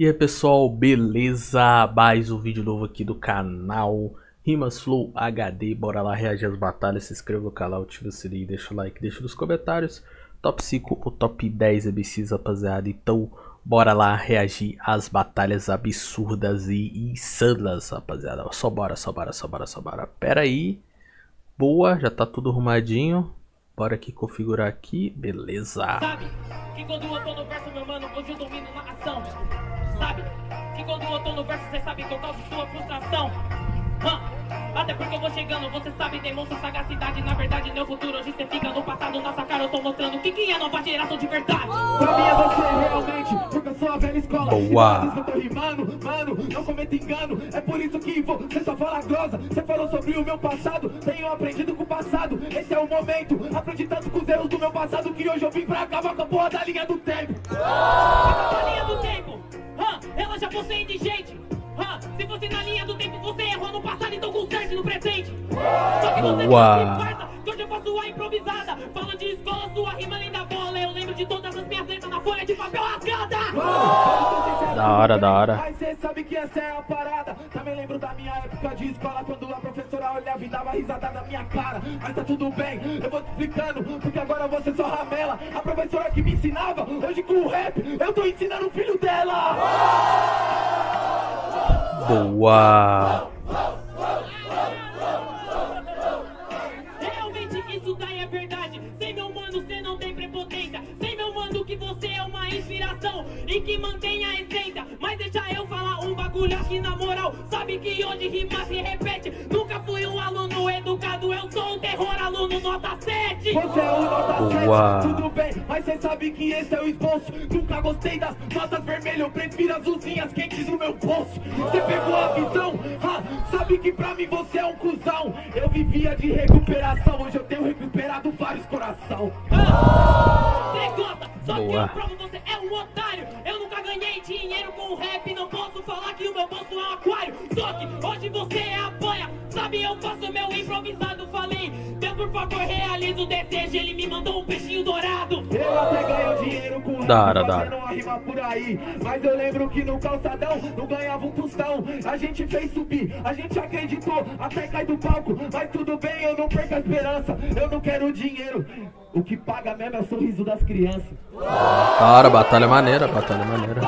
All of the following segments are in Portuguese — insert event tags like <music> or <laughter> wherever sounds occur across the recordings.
E aí pessoal, beleza? Mais um vídeo novo aqui do canal Rimas Flow HD, bora lá reagir às batalhas, se inscreva no canal, ativa o sininho, deixa o like, deixa nos comentários. Top 5 ou top 10 MCs rapaziada, então bora lá reagir às batalhas absurdas e insanas rapaziada. Só bora, só bora, só bora, só bora. Pera aí, boa, já tá tudo arrumadinho. Bora aqui configurar aqui, beleza. Sabe que quando eu tô no verso meu mano, hoje eu domino na ação sabe? Que quando eu tô no verso, cê sabe que eu causo sua frustração. Até porque eu vou chegando, você sabe, demonstra sagacidade. Na verdade, meu futuro hoje cê fica no passado. Nossa cara, eu tô mostrando o que, que é nova geração de verdade. Pra mim é você realmente, porque eu sou a velha escola. Boa! Eu tô rimando, mano, não cometa engano. É por isso que você só fala grosa. Você falou sobre o meu passado, tenho aprendido com o passado. Esse é o momento, aprendi tanto com os erros do meu passado. Que hoje eu vim pra acabar com a porra da linha do tempo. Acaba a linha do tempo ela já fosse indigente. se fosse na linha do tempo, você errou no passado, então conserte no presente. Só que você não se que hoje eu faço a improvisada. Falo de escola, sua rima além da bola. Eu lembro de todas as minhas letras na folha de papel rasgada. Da hora, da hora. Mas cê sabe que essa é a parada. Também lembro da minha época de escola, quando a professora olhava e dava risada na minha cara. Mas tá tudo bem, eu vou te explicando, porque agora você só ramela. A professora que me ensinava, hoje com o rap, eu tô ensinando o filho dela. Boa! Realmente isso daí é verdade. Sem meu mano, você não tem prepotência. Sem meu mano, que você é uma inspiração e que mantém a essência. Mas deixa eu falar um bagulho aqui na moral. Sabe que hoje rima se repete. 7. Você é o nota 7, tudo bem, mas você sabe que esse é o esboço. Nunca gostei das notas vermelho, prefiro azulzinhas quentes no meu bolso. Você pegou a visão? Ha, sabe que pra mim você é um cuzão. Eu vivia de recuperação, hoje eu tenho recuperado vários coração. Ah, só Boa. que eu provo você é um otário. Eu nunca ganhei dinheiro com rap, não posso falar que o meu bolso é um aquário. Só que hoje você apanha, sabe eu faço meu improvisado, falei. Deus por favor realiza o desejo, ele me mandou um peixinho dourado. Eu até ganho dinheiro com rap, fazendo uma rima por aí. Mas eu lembro que no calçadão não ganhava um tostão. A gente fez subir, a gente acreditou, até cai do palco. Mas tudo bem, eu não perco a esperança. Eu não quero dinheiro. O que paga mesmo é o sorriso das crianças. Cara, batalha maneira, batalha maneira.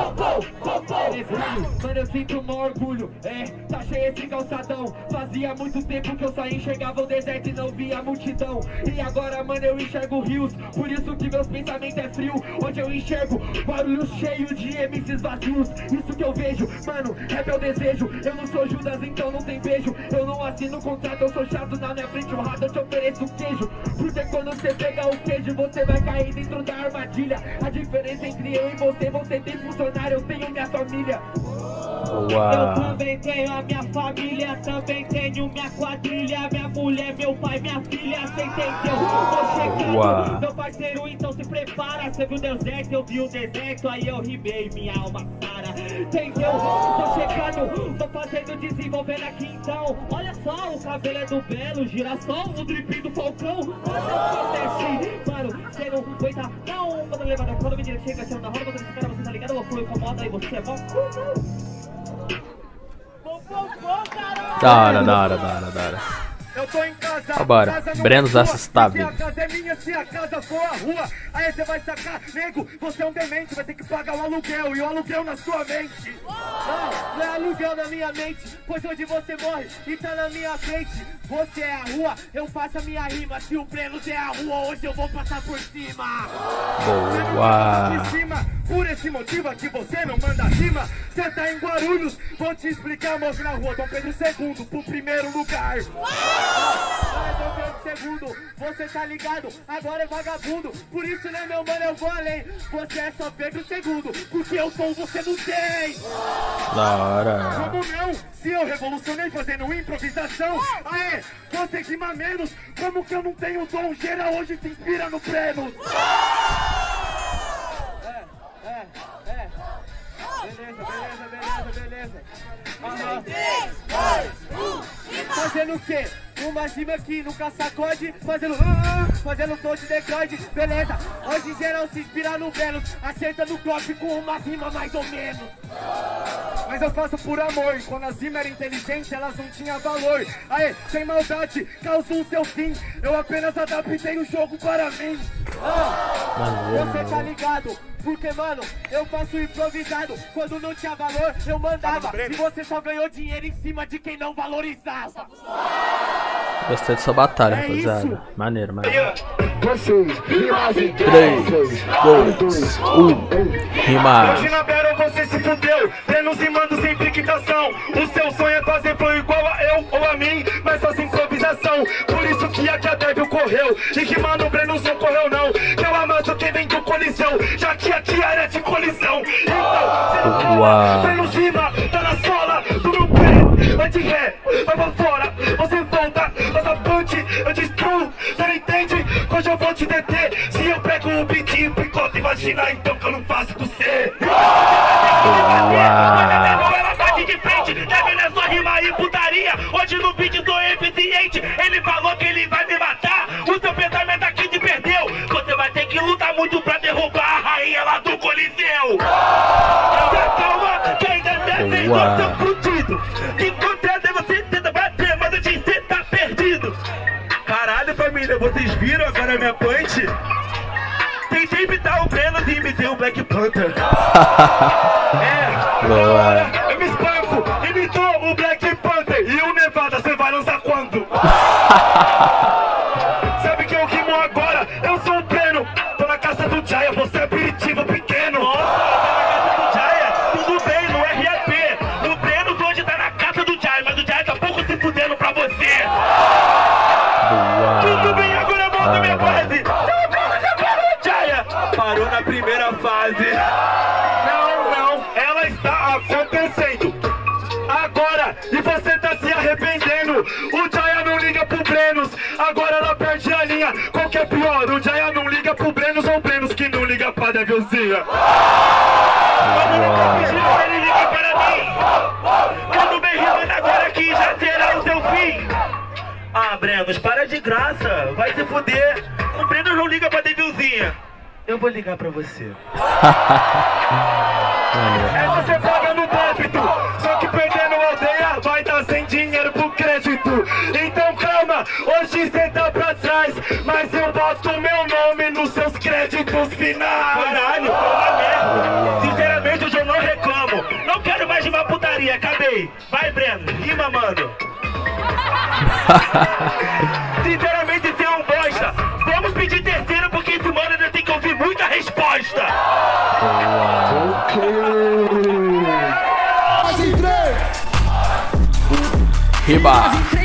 Mano, eu sinto um orgulho, é, tá cheio esse calçadão. Fazia muito tempo que eu só enxergava o deserto e não via a multidão. E agora, mano, eu enxergo rios, por isso que meus pensamentos é frio. Onde eu enxergo barulho cheio de MCs vazios. Isso que eu vejo, mano, é o desejo. Eu não sou Judas, então não tem beijo. Eu não assino contrato, eu sou chato na minha frente, honrado, eu te ofereço queijo. Porque quando você pega o queijo, você vai cair dentro da armadilha. A diferença entre eu e você, você tem funcionário, eu tenho minha família. Uau. Eu também tenho a minha família, também tenho minha quadrilha, minha mulher, meu pai, minha filha, cê entendeu? Tô chegando, Uau. meu parceiro, então se prepara. Você viu o deserto, eu vi o deserto, aí eu rimei, minha alma sara. Entendeu? Tô chegando, tô fazendo, desenvolvendo aqui então. Olha só, o cabelo é do Belo, girassol, o drip do Falcão. Olha acontece, mano, cê não aguenta, não, quando levanta, quando me chega, chama na roda, quando você espera, fui incomoda e você é bom. Da hora, da hora, da hora, da hora. Eu tô em casa. Vambora. Breno assistável. Se a casa é minha, se a casa for a rua. Aí você vai sacar, nego, você é um demente. Vai ter que pagar o aluguel e o aluguel na sua mente. Não, não é aluguel na minha mente. Pois onde você morre e tá na minha frente. Você é a rua, eu faço a minha rima. Se o Breno é a rua, hoje eu vou passar por cima. Boa. Por esse motivo aqui você não manda rima. Você tá em Guarulhos, vou te explicar, moço, na rua Dom Pedro II, pro primeiro lugar. Dom Pedro segundo, você tá ligado, agora é vagabundo. Por isso, né, meu mano, eu vou além. Você é só Pedro segundo, porque eu sou você não tem. Da hora. Como não? Se eu revolucionei fazendo improvisação, aê, você rima menos. Como que eu não tenho dom? Geral hoje se inspira no Breno. Beleza, beleza, beleza, beleza. Aham. 3, 2, 1, Fazendo o quê? Uma rima que nunca sacode, fazendo ah, fazendo tom de decorde, beleza. Hoje geral se inspira no Vênus, acerta no clock com uma rima mais ou menos. Mas eu faço por amor, quando as rimas eram inteligentes, elas não tinham valor. Aê, sem maldade, causou o seu fim. Eu apenas adaptei o jogo para mim. Ah, você tá ligado? Porque, mano, eu faço improvisado. Quando não tinha valor, eu mandava. E você só ganhou dinheiro em cima de quem não valorizava. Gostei dessa batalha, é rapaziada. Maneiro, maneiro. 3, 2, 1, rima. Hoje na Battle você se fudeu, tendo rimando sem piquitação. O seu sonho é fazer flow igual a eu ou a mim, mas só sem improvisação. Por isso que aqui a Devil correu, e que mano o Breno do colisão, já que aqui era de colisão. Então, você não rima, tá na sola do meu pé. Vai de ré, vai pra fora, você volta, passa punch, eu destruo. Você não entende? Hoje eu vou te deter. Se eu pego o beat e picote, imagina então que eu não faço com você. Ela bate de frente, deve nessa rima e putaria. Hoje no beat tô eficiente. Ele falou que ele vai me muito pra derrubar a rainha lá do Coliseu. Calma, que ainda deve ser seu fudido. Enquanto é você tenta bater, mas eu te tá perdido. Caralho, família, vocês viram agora a minha punch? Tentei imitar o Breno e imitei o Black Panther. <laughs> é, Boa. eu me espanco, imitou o Black pra Devilzinha? Ele liga para mim. Quando agora que já será o seu fim. Ah, Brenos, para de graça. Vai se fuder. O Brenos não liga pra Devilzinha. Eu vou ligar pra você. <laughs> é você paga no débito, só que perdendo a aldeia vai dar sem dinheiro pro crédito. Então calma, hoje cê tá pra trás, mas eu boto meu nome créditos finais. Caralho, fala merda. Sinceramente, hoje eu não reclamo. Não quero mais de uma putaria, acabei. Vai, Breno, rima, mano. <laughs> Sinceramente, você é um bosta. Vamos pedir terceiro porque esse mano ainda tem que ouvir muita resposta. Fase em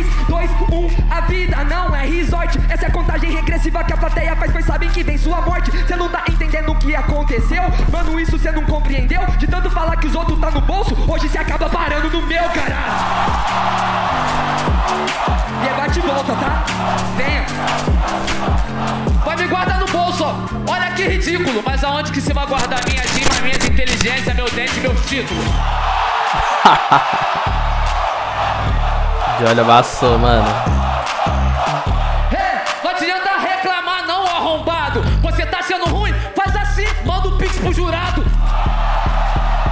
Essa é a contagem regressiva que a plateia faz, pois sabem que vem sua morte. Cê não tá entendendo o que aconteceu? Mano, isso cê não compreendeu? De tanto falar que os outros tá no bolso, hoje cê acaba parando no meu, caralho. E é bate volta, tá? Venha. Vai me guardar no bolso, ó. Olha que ridículo. Mas aonde que você vai guardar minha dima, minhas inteligências, meu dente meus títulos? <laughs> De olho amassou, mano. Pro jurado.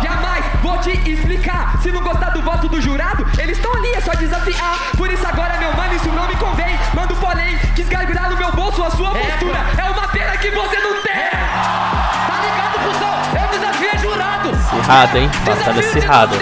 Jamais vou te explicar. Se não gostar do voto do jurado, eles estão ali, é só desafiar. Por isso agora, meu mano, isso não me convém. Mando porém, quis gargurar no meu bolso a sua postura. É uma pena que você não tem. Tá ligado, cuzão? Eu desafiei jurado. Acirrado, hein? Batalha acirrada.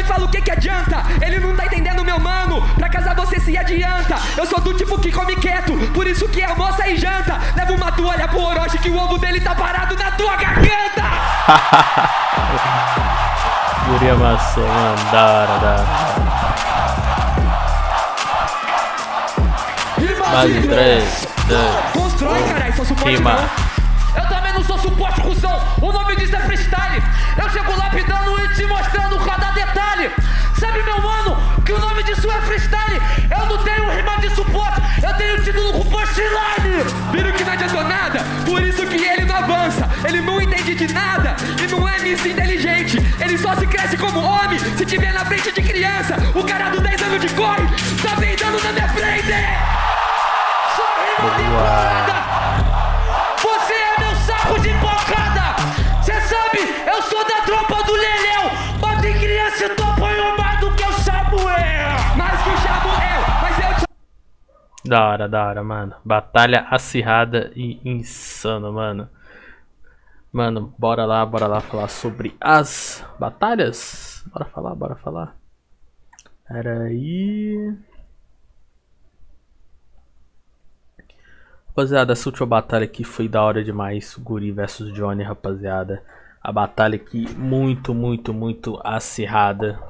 Me fala o que que adianta. Ele não tá entendendo, meu mano. Pra casar você se adianta. Eu sou do tipo que come quieto. Por isso que almoça e janta. Leva uma toalha pro Orochi que o ovo dele tá parado na tua garganta. <laughs> Guri amassou, mano. Da hora, da hora. Rimas Mais 3, 2, Constrói, caralho. Só suporte não. Eu também não sou suporte, cuzão. O nome Ele não entende de nada e não é miss inteligente. Ele só se cresce como homem se tiver na frente de criança. O cara do 10 anos de corre tá peidando na minha frente. Só rima decorada. Você é meu saco de pancada. Cê sabe, eu sou da tropa do Leléu. Bota em criança e tu apanhou mais do que o Samuel. Mais que o Samuel, mas eu te Da hora, da hora, mano. Batalha acirrada e insana, mano. Mano, bora lá, bora lá falar sobre as batalhas. Bora falar, bora falar. Pera aí. Rapaziada, essa última batalha aqui foi da hora demais. Guri versus Johnny, rapaziada. A batalha aqui muito, muito, muito acirrada.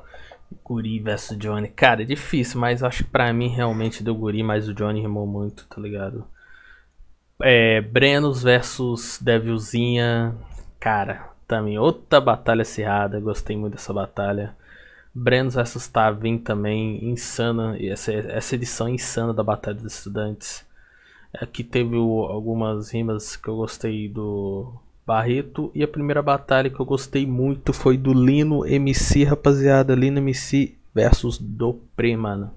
Guri versus Johnny. Cara, é difícil, mas acho que pra mim realmente deu Guri, mas o Johnny rimou muito, tá ligado? É, Brenos versus Devilzinha. Cara, também outra batalha acirrada. Gostei muito dessa batalha. Brenos versus Tavin também, insana. Essa, essa edição é insana da Batalha dos Estudantes. Aqui teve algumas rimas que eu gostei do Barreto. E a primeira batalha que eu gostei muito foi do Lino MC, rapaziada. Lino MC versus Dopre, mano.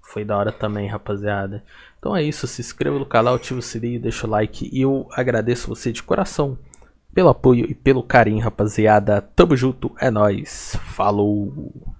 Foi da hora também, rapaziada. Então é isso, se inscreva no canal, ativa o sininho, deixa o like. E eu agradeço você de coração pelo apoio e pelo carinho, rapaziada. Tamo junto, é nóis. Falou!